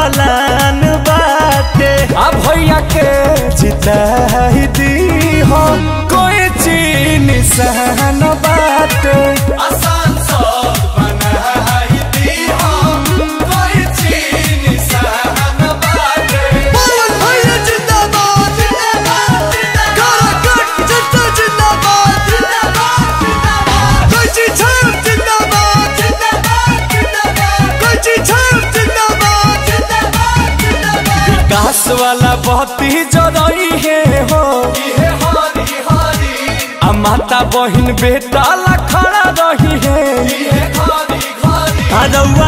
पलान बाटे अब भैया के जिताई दी हो कोई चीज़ निशान बाटे वाला बहुत ज़रूरी है हो। आ माता बहन बेटा ला खड़ा रही है।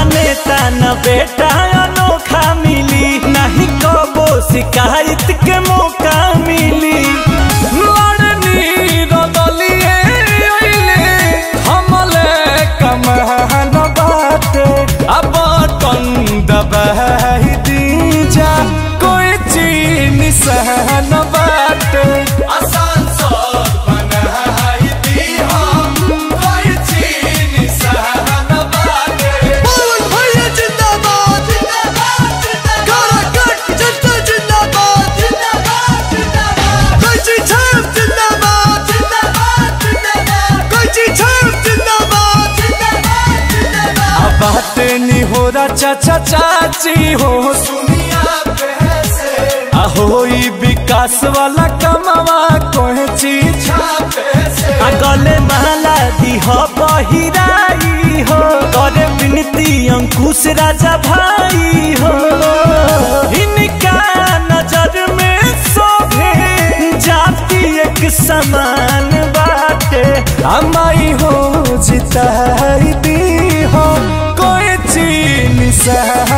नेता न बेटा अनोखा मिली, नहीं कबो शिकायत के मौका मिली। हो रा चाचा चाची हो सुनिया पैसे विकास वाला कमवा कोहे चीज़ पैसे आ गले माला दी हो बहिराई हो। करे विनती, अंकुश राजा भाई हो। Yeah.